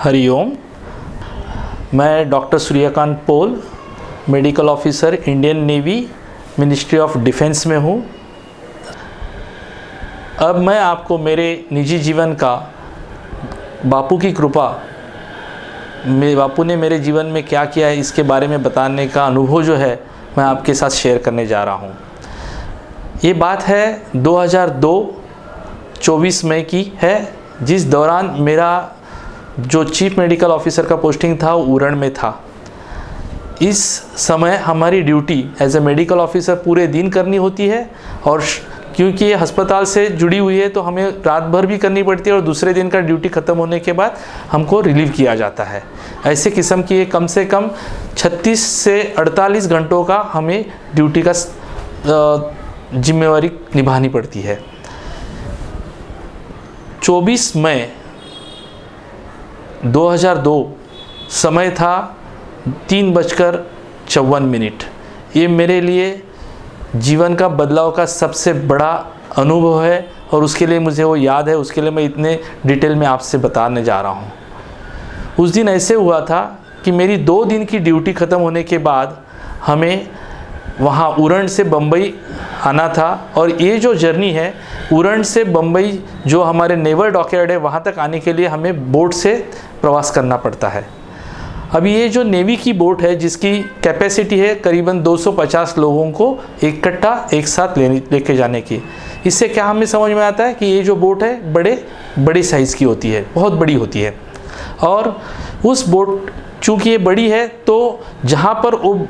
हरिओम मैं doctor Suryakant Pol, medical officer, Indian navy, ministry of defence में हूँ। अब मैं आपको मेरे निजी जीवन का बापू की कृपा मेरे बापू ने मेरे जीवन में क्या किया है इसके बारे में बताने का अनुभव जो है, मैं आपके साथ शेयर करने जा रहा हूँ। ये बात है 2002 24 मई की है, जिस दौरान मेरा जो चीफ मेडिकल ऑफिसर का पोस्टिंग था, वो उरण में था। इस समय हमारी duty as a medical officer पूरे दिन करनी होती है और क्योंकि ये अस्पताल से जुड़ी हुई है तो हमें रात भर भी करनी पड़ती है और दूसरे दिन का ड्यूटी ख़त्म होने के बाद हमको रिलीव किया जाता है। ऐसे किस्म की कम से कम 36 से 48 घंटों का हमें ड्यूटी का जिम्मेवारी निभानी पड़ती है। 24 मई 2002 समय था तीन बजकर चौवन मिनट। ये मेरे लिए जीवन का बदलाव का सबसे बड़ा अनुभव है और उसके लिए मुझे वो याद है, उसके लिए मैं इतने डिटेल में आपसे बताने जा रहा हूँ। उस दिन ऐसे हुआ था कि मेरी दो दिन की ड्यूटी ख़त्म होने के बाद हमें वहाँ उरण से बम्बई आना था और ये जो जर्नी है, उरण से बम्बई जो हमारे नेवर डॉकयार्ड है, वहाँ तक आने के लिए हमें बोट से प्रवास करना पड़ता है। अभी ये जो नेवी की बोट है जिसकी कैपेसिटी है करीबन 250 लोगों को इकट्ठा एक, एक साथ लेने लेके जाने की इससे क्या हमें समझ में आता है कि ये जो बोट है बड़े बड़े साइज़ की होती है बहुत बड़ी होती है। और उस बोट चूँकि ये बड़ी है तो जहाँ पर वो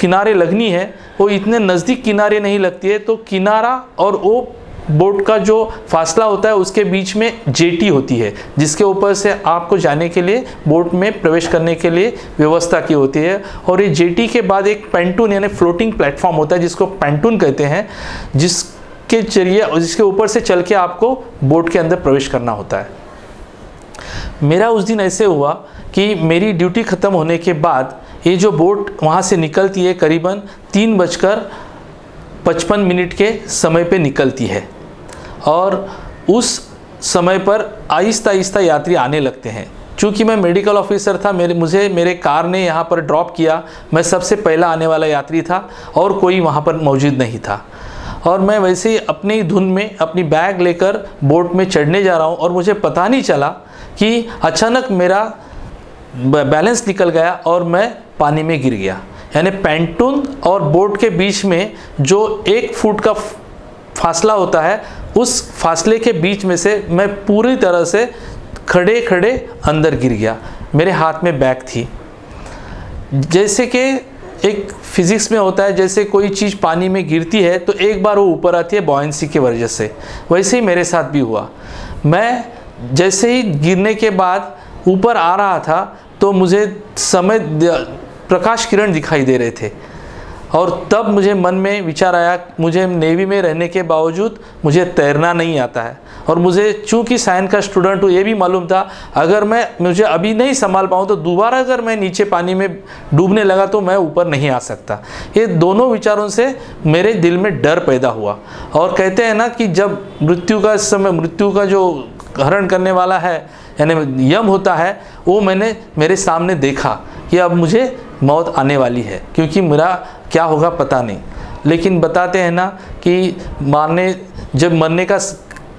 किनारे लगनी है वो इतने नज़दीक किनारे नहीं लगती है तो किनारा और वो बोट का जो फासला होता है, उसके बीच में जेटी होती है, जिसके ऊपर से आपको जाने के लिए, बोट में प्रवेश करने के लिए व्यवस्था की होती है। और ये जेटी के बाद एक पेंटून, यानी फ्लोटिंग प्लेटफॉर्म होता है, जिसको पेंटून कहते हैं, जिसके ज़रिए, जिसके ऊपर से चल के आपको बोट के अंदर प्रवेश करना होता है। मेरा उस दिन ऐसे हुआ कि मेरी ड्यूटी ख़त्म होने के बाद, ये जो बोट वहाँ से निकलती है करीबन तीन बजकर पचपन मिनट के समय पे निकलती है और उस समय पर आहिस्ता आहिस्ता यात्री आने लगते हैं। चूँकि मैं मेडिकल ऑफिसर था, मेरे, मुझे, मेरे कार ने यहाँ पर ड्रॉप किया, मैं सबसे पहला आने वाला यात्री था और कोई वहाँ पर मौजूद नहीं था। और मैं वैसे ही अपनी धुन में, अपनी बैग लेकर बोट में चढ़ने जा रहा हूँ और मुझे पता नहीं चला कि अचानक मेरा बैलेंस निकल गया और मैं पानी में गिर गया। यानी पेंटून और बोर्ड के बीच में जो एक फुट का फासला होता है, उस फासले के बीच में से मैं पूरी तरह से खड़े खड़े अंदर गिर गया। मेरे हाथ में बैग थी। जैसे कि एक फिज़िक्स में होता है, जैसे कोई चीज़ पानी में गिरती है तो एक बार वो ऊपर आती है बॉयंसी की वजह से। वैसे ही मेरे साथ भी हुआ। मैं जैसे ही गिरने के बाद ऊपर आ रहा था तो मुझे समय प्रकाश किरण दिखाई दे रहे थे। और तब मुझे मन में विचार आया, मुझे नेवी में रहने के बावजूद मुझे तैरना नहीं आता है। और मुझे चूँकि साइंस का स्टूडेंट हूँ, ये भी मालूम था, अगर मैं, मुझे अभी नहीं संभाल पाऊँ तो दोबारा अगर मैं नीचे पानी में डूबने लगा तो मैं ऊपर नहीं आ सकता। ये दोनों विचारों से मेरे दिल में डर पैदा हुआ। और कहते हैं ना कि जब मृत्यु का समय मृत्यु का जो हरण करने वाला है, यानी यम होता है, वो मैंने मेरे सामने देखा कि अब मुझे मौत आने वाली है। क्योंकि मेरा क्या होगा पता नहीं। लेकिन बताते हैं ना कि मारने, जब मरने का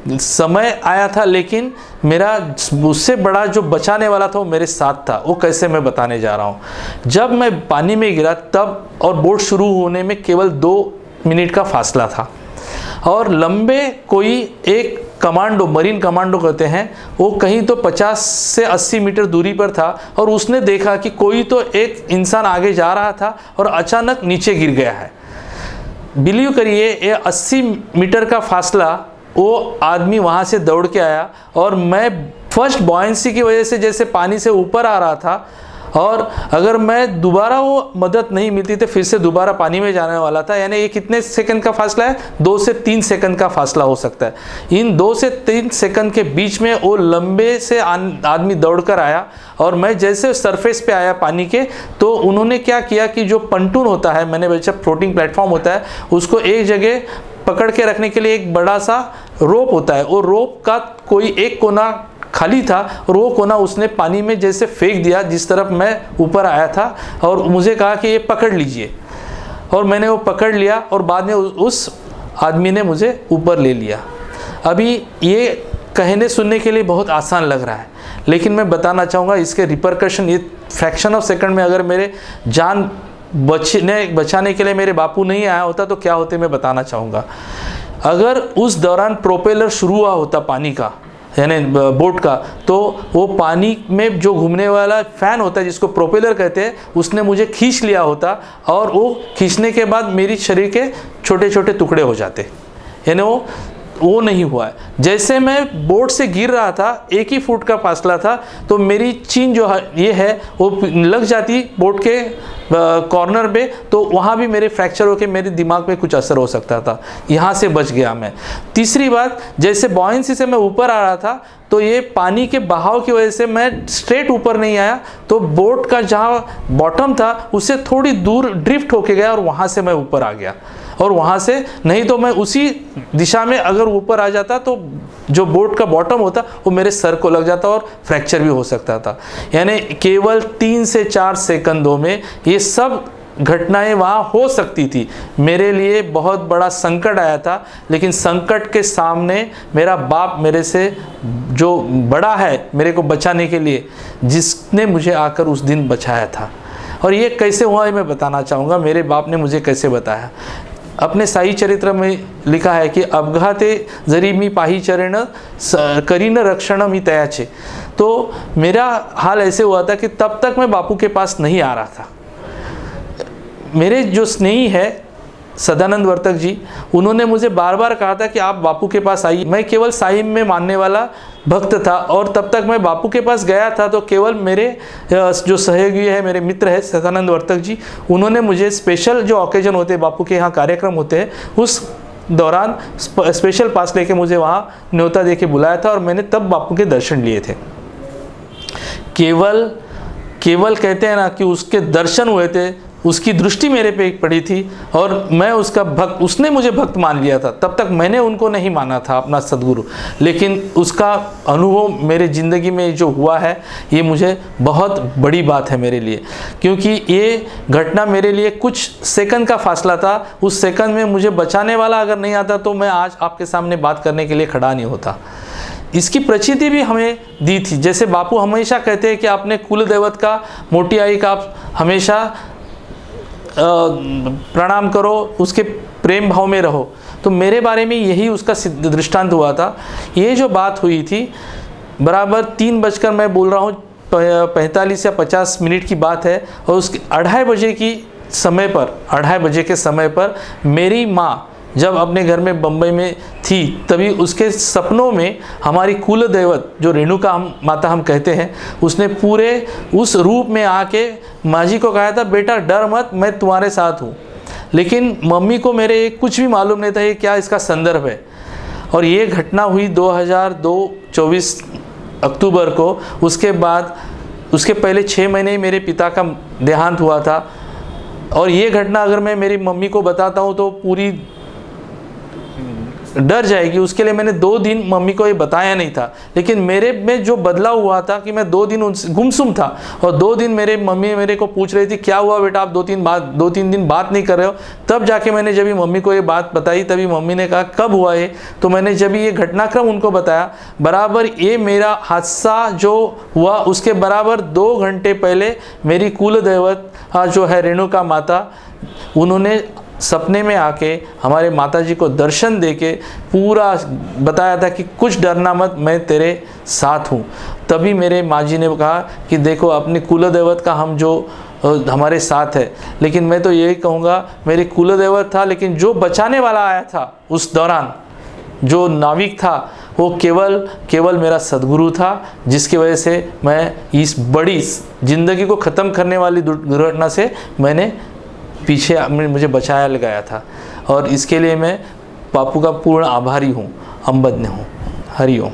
समय आया था, लेकिन मेरा उससे बड़ा जो बचाने वाला था वो मेरे साथ था। वो कैसे मैं बताने जा रहा हूँ? जब मैं पानी में गिरा, तब और बोट शुरू होने में केवल दो मिनट का फासला था। और लंबे कोई एक कमांडो, मरीन कमांडो कहते हैं, वो कहीं तो 50 से 80 मीटर दूरी पर था और उसने देखा कि कोई तो एक इंसान आगे जा रहा था और अचानक नीचे गिर गया है। बिलीव करिए, ये 80 मीटर का फासला, वो आदमी वहाँ से दौड़ के आया और मैं फ़र्स्ट बॉयंसी की वजह से जैसे पानी से ऊपर आ रहा था और अगर मैं दोबारा वो मदद नहीं मिलती तो फिर से दोबारा पानी में जाने वाला था। यानी ये कितने सेकंड का फासला है? दो से तीन सेकंड का फासला हो सकता है। इन दो से तीन सेकंड के बीच में वो लंबे से आदमी दौड़ कर आया और मैं जैसे सरफेस पे आया पानी के तो उन्होंने क्या किया कि जो पंटून होता है, मैंने बच्चा फ्लोटिंग प्लेटफॉर्म होता है, उसको एक जगह पकड़ के रखने के लिए एक बड़ा सा रोप होता है। वो रोप का कोई एक कोना खाली था और वो कोना उसने पानी में जैसे फेंक दिया, जिस तरफ़ मैं ऊपर आया था, और मुझे कहा कि ये पकड़ लीजिए। और मैंने वो पकड़ लिया, और बाद में उस आदमी ने मुझे ऊपर ले लिया। अभी ये कहने सुनने के लिए बहुत आसान लग रहा है, लेकिन मैं बताना चाहूँगा, इसके रिपरकशन ये फ्रैक्शन ऑफ़ सेकंड में अगर मेरे जान बचने बचाने के लिए मेरे बापू नहीं आया होता तो क्या होते, मैं बताना चाहूँगा। अगर उस दौरान प्रोपेलर शुरू हुआ होता पानी का यानी बोट का तो वो पानी में जो घूमने वाला फ़ैन होता है, जिसको प्रोपेलर कहते हैं, उसने मुझे खींच लिया होता और वो खींचने के बाद मेरी शरीर के छोटे छोटे टुकड़े हो जाते। यानी वो वो नहीं हुआ है। जैसे मैं बोर्ड से गिर रहा था, एक ही फुट का फासला था तो मेरी चीन जो है, ये है, वो लग जाती बोर्ड के कॉर्नर पे तो वहाँ भी मेरे फ्रैक्चर होकर मेरे दिमाग पे कुछ असर हो सकता था। यहाँ से बच गया मैं। तीसरी बात, जैसे बॉइंसी से मैं ऊपर आ रहा था तो ये पानी के बहाव की वजह से मैं स्ट्रेट ऊपर नहीं आया तो बोट का जहाँ बॉटम था, उससे थोड़ी दूर ड्रिफ्ट होके गया और वहाँ से मैं ऊपर आ गया। और वहाँ से नहीं तो मैं उसी दिशा में अगर ऊपर आ जाता तो जो बोट का बॉटम होता, वो मेरे सर को लग जाता और फ्रैक्चर भी हो सकता था। यानी केवल तीन से चार सेकंदों में ये सब घटनाएँ वहाँ हो सकती थी। मेरे लिए बहुत बड़ा संकट आया था, लेकिन संकट के सामने मेरा बाप मेरे से जो बड़ा है, मेरे को बचाने के लिए, जिसने मुझे आकर उस दिन बचाया था। और ये कैसे हुआ, ये मैं बताना चाहूँगा। मेरे बाप ने मुझे कैसे बताया? अपने साई चरित्र में लिखा है कि अपघाते जरी मी पाही चरण करीन रक्षण मी तयाचे तो मेरा हाल ऐसे हुआ था कि तब तक मैं बापू के पास नहीं आ रहा था। मेरे जो स्नेही है, सदानंद वर्तक जी, उन्होंने मुझे बार बार कहा था कि आप बापू के पास आइए। मैं केवल साहिब में मानने वाला भक्त था और तब तक मैं बापू के पास गया था तो केवल मेरे जो सहयोगी है, मेरे मित्र है, सदानंद वर्तक जी, उन्होंने मुझे स्पेशल जो ओकेजन होते हैं, बापू के यहाँ कार्यक्रम होते हैं, उस दौरान स्पेशल पास लेके मुझे वहाँ न्योता दे के बुलाया था और मैंने तब बापू के दर्शन लिए थे। केवल केवल कहते हैं ना कि उसके दर्शन हुए थे उसकी दृष्टि मेरे पे पड़ी थी और मैं उसका भक्त, उसने मुझे भक्त मान लिया था। तब तक मैंने उनको नहीं माना था अपना सदगुरु। लेकिन उसका अनुभव मेरे ज़िंदगी में जो हुआ है, ये मुझे बहुत बड़ी बात है मेरे लिए। क्योंकि ये घटना मेरे लिए कुछ सेकंड का फासला था। उस सेकंड में मुझे बचाने वाला अगर नहीं आता तो मैं आज आपके सामने बात करने के लिए खड़ा नहीं होता। इसकी प्रचिति भी हमें दी थी। जैसे बापू हमेशा कहते हैं कि आपने कुल देवत का मोटी आई का आप हमेशा प्रणाम करो, उसके प्रेम भाव में रहो। तो मेरे बारे में यही उसका दृष्टांत हुआ था। ये जो बात हुई थी, बराबर तीन बजकर मैं बोल रहा हूँ पैंतालीस या पचास मिनट की बात है, और उसके अढ़ाई बजे की समय पर, अढ़ाई बजे के समय पर मेरी माँ जब अपने घर में बम्बई में थी, तभी उसके सपनों में हमारी कुल देवत जो रेणुका हम, माता हम कहते हैं, उसने पूरे उस रूप में आके माँ जी को कहा था, बेटा, डर मत, मैं तुम्हारे साथ हूँ। लेकिन मम्मी को मेरे कुछ भी मालूम नहीं था, ये क्या इसका संदर्भ है। और ये घटना हुई 2002 24 अक्टूबर को। उसके बाद, उसके पहले छः महीने ही मेरे पिता का देहांत हुआ था। और ये घटना अगर मैं मेरी मम्मी को बताता हूँ तो पूरी डर जाएगी। उसके लिए मैंने दो दिन मम्मी को ये बताया नहीं था। लेकिन मेरे में जो बदलाव हुआ था कि मैं दो दिन उनसे गुमसुम था और दो दिन मेरे मम्मी मेरे को पूछ रही थी, क्या हुआ बेटा? आप दो तीन बात, दो तीन दिन बात नहीं कर रहे हो? तब जाके मैंने जब मम्मी को ये बात बताई, तभी मम्मी ने कहा, कब हुआ ये? तो मैंने जब ये घटनाक्रम उनको बताया, बराबर ये मेरा हादसा जो हुआ, उसके बराबर दो घंटे पहले मेरी कुल देवत जो है रेणुका माता, उन्होंने सपने में आके हमारे माता जी को दर्शन दे के पूरा बताया था कि कुछ डरना मत, मैं तेरे साथ हूँ। तभी मेरे माँ जी ने कहा कि देखो, अपने कुल देवत का हम जो हमारे साथ है। लेकिन मैं तो यही कहूँगा, मेरे कुल देवत था, लेकिन जो बचाने वाला आया था उस दौरान, जो नाविक था, वो केवल केवल मेरा सदगुरु था, जिसकी वजह से मैं इस बड़ी ज़िंदगी को ख़त्म करने वाली दुर्घटना से मैंने पीछे मुझे बचाया लगाया था। और इसके लिए मैं पापू का पूर्ण आभारी हूँ। अम्बद्य हूँ। हरिओम